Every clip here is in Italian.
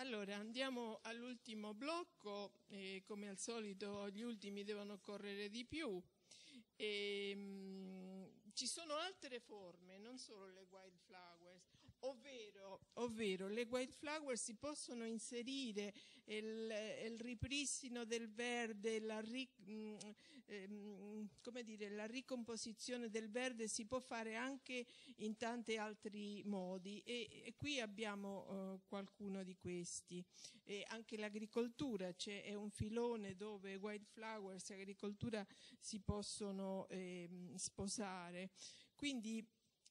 Allora, andiamo all'ultimo blocco, e come al solito gli ultimi devono correre di più. E, mh, ci sono altre forme, non solo le wildflowers, ovvero, ovvero le wildflower si possono inserire il, il ripristino del verde, la, ri, mh, ehm, dire, la ricomposizione del verde si può fare anche in tanti altri modi e, e qui abbiamo uh, qualcuno di questi. E anche l'agricoltura, c'è un filone dove wildflowers e agricoltura si possono eh, sposare. Quindi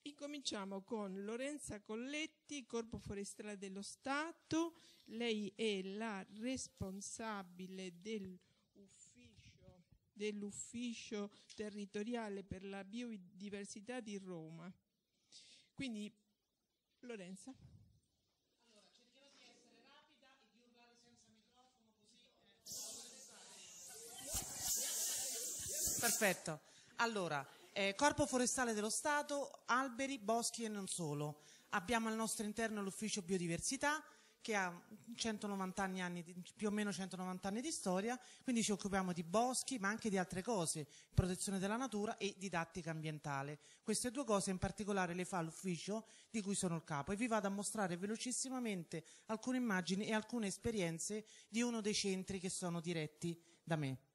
Incominciamo con Lorenza Colletti, Corpo Forestale dello Stato. Lei è la responsabile dell'ufficio, dell'ufficio territoriale per la biodiversità di Roma. Quindi, Lorenza. Allora, cercherò di essere rapida e di urlare senza microfono così. Eh... Perfetto. Allora, eh, Corpo Forestale dello Stato, alberi, boschi e non solo. Abbiamo al nostro interno l'ufficio biodiversità che ha 190 anni, anni, più o meno 190 anni di storia, quindi ci occupiamo di boschi ma anche di altre cose, protezione della natura e didattica ambientale. Queste due cose in particolare le fa l'ufficio di cui sono il capo e vi vado a mostrare velocissimamente alcune immagini e alcune esperienze di uno dei centri che sono diretti da me.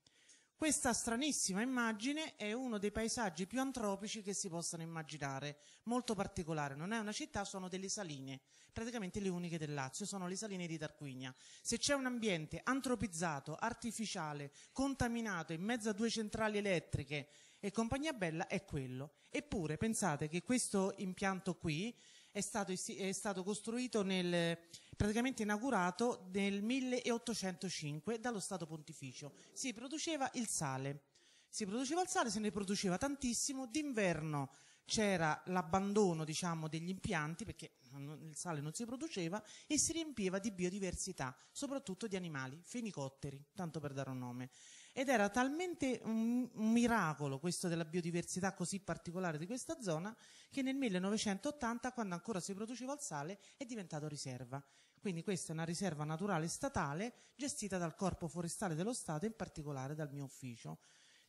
Questa stranissima immagine è uno dei paesaggi più antropici che si possano immaginare, molto particolare, non è una città, sono delle saline, praticamente le uniche del Lazio, sono le saline di Tarquinia. Se c'è un ambiente antropizzato, artificiale, contaminato in mezzo a due centrali elettriche e compagnia bella, è quello. Eppure pensate che questo impianto qui è stato, è stato costruito nel, praticamente inaugurato nel 1805 dallo Stato Pontificio. Si produceva il sale. Si produceva il sale, se ne produceva tantissimo, d'inverno c'era l'abbandono diciamo, degli impianti perché il sale non si produceva e si riempiva di biodiversità, soprattutto di animali, fenicotteri, tanto per dare un nome. Ed era talmente un, un miracolo questo della biodiversità così particolare di questa zona che nel 1980, quando ancora si produceva il sale, è diventato riserva. Quindi questa è una riserva naturale statale gestita dal Corpo Forestale dello Stato, in particolare dal mio ufficio.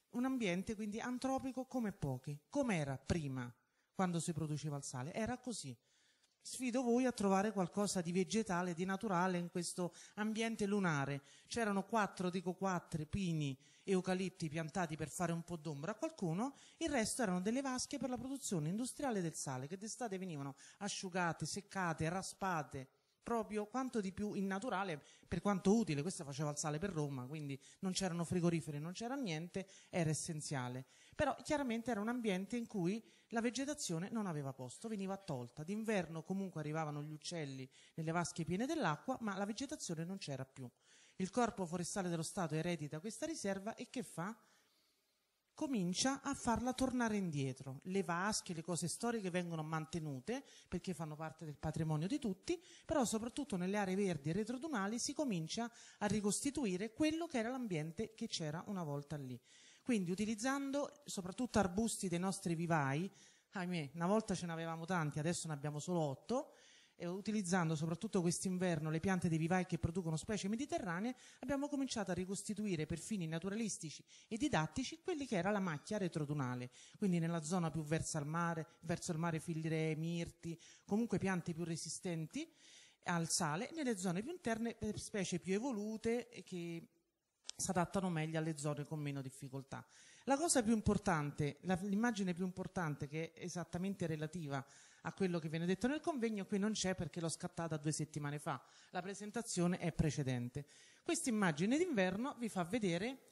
Un ambiente quindi antropico come pochi. Com'era prima, quando si produceva il sale? Era così. Sfido voi a trovare qualcosa di vegetale, di naturale in questo ambiente lunare. C'erano quattro, dico quattro, pini eucalipti piantati per fare un po' d'ombra a qualcuno, il resto erano delle vasche per la produzione industriale del sale che d'estate venivano asciugate, seccate, raspate proprio quanto di più innaturale per quanto utile, questo faceva il sale per Roma, quindi non c'erano frigoriferi, non c'era niente, era essenziale. Però chiaramente era un ambiente in cui la vegetazione non aveva posto, veniva tolta. D'inverno comunque arrivavano gli uccelli nelle vasche piene dell'acqua, ma la vegetazione non c'era più. Il Corpo Forestale dello Stato eredita questa riserva e che fa? Comincia a farla tornare indietro. Le vasche, le cose storiche vengono mantenute perché fanno parte del patrimonio di tutti, però soprattutto nelle aree verdi e retrodunali si comincia a ricostituire quello che era l'ambiente che c'era una volta lì. Quindi utilizzando soprattutto arbusti dei nostri vivai, ahimè, una volta ce ne avevamo tanti, adesso ne abbiamo solo otto, utilizzando soprattutto quest'inverno le piante dei vivai che producono specie mediterranee, abbiamo cominciato a ricostituire per fini naturalistici e didattici quelli che era la macchia retrodunale, quindi nella zona più verso il mare, verso il mare filiree, mirti, comunque piante più resistenti al sale, nelle zone più interne specie più evolute che si adattano meglio alle zone con meno difficoltà. La cosa più importante, l'immagine più importante che è esattamente relativa a quello che viene detto nel convegno, qui non c'è perché l'ho scattata due settimane fa, la presentazione è precedente. Questa immagine d'inverno vi fa vedere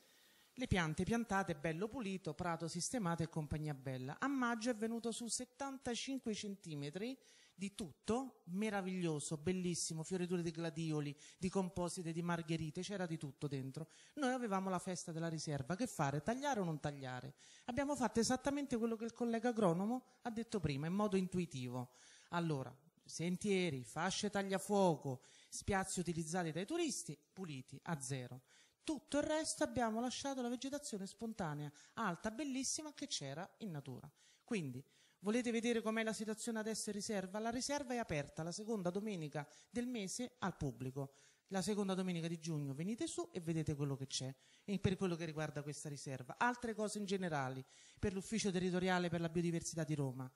le piante piantate, bello pulito, prato sistemato e compagnia bella. A maggio è venuto su 75 centimetri di tutto, meraviglioso, bellissimo, fioriture di gladioli, di composite, di margherite, c'era di tutto dentro. Noi avevamo la festa della riserva, che fare, tagliare o non tagliare? Abbiamo fatto esattamente quello che il collega agronomo ha detto prima, in modo intuitivo. Allora, sentieri, fasce tagliafuoco, spiazzi utilizzati dai turisti, puliti a zero. Tutto il resto abbiamo lasciato la vegetazione spontanea, alta, bellissima, che c'era in natura. Quindi Volete vedere com'è la situazione adesso in riserva? La riserva è aperta la seconda domenica del mese al pubblico. La seconda domenica di giugno venite su e vedete quello che c'è per quello che riguarda questa riserva. Altre cose in generale per l'ufficio territoriale per la biodiversità di Roma.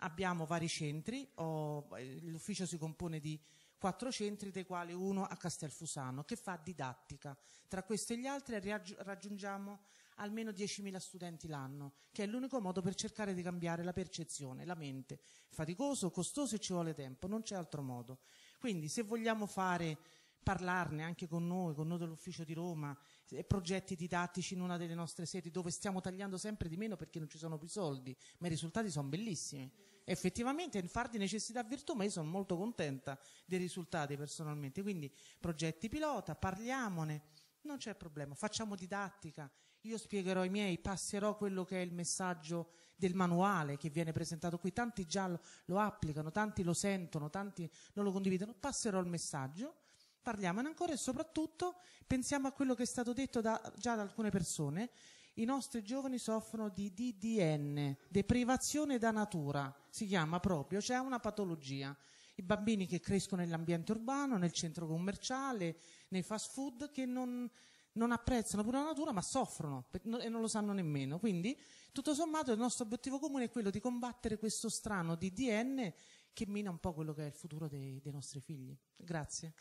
Abbiamo vari centri, oh, l'ufficio si compone di quattro centri, dei quali uno a Castelfusano, che fa didattica. Tra questi e gli altri raggiungiamo almeno 10.000 studenti l'anno, che è l'unico modo per cercare di cambiare la percezione, la mente. Faticoso, costoso e ci vuole tempo, non c'è altro modo. Quindi se vogliamo fare parlarne anche con noi, con noi dell'ufficio di Roma, progetti didattici in una delle nostre sedi dove stiamo tagliando sempre di meno perché non ci sono più soldi, ma i risultati sono bellissimi. Effettivamente far di necessità virtù, ma io sono molto contenta dei risultati personalmente. Quindi progetti pilota, parliamone, non c'è problema, facciamo didattica, io spiegherò ai miei, passerò quello che è il messaggio del manuale che viene presentato qui, tanti già lo, lo applicano, tanti lo sentono, tanti non lo condividono, passerò il messaggio, parliamone ancora e soprattutto pensiamo a quello che è stato detto da, già da alcune persone, i nostri giovani soffrono di DDN, deprivazione da natura, si chiama proprio, c'è una patologia. I bambini che crescono nell'ambiente urbano, nel centro commerciale, nei fast food, che non, non apprezzano pure la natura, ma soffrono e non lo sanno nemmeno. Quindi, tutto sommato, il nostro obiettivo comune è quello di combattere questo strano DDN che mina un po' quello che è il futuro dei, dei nostri figli. Grazie.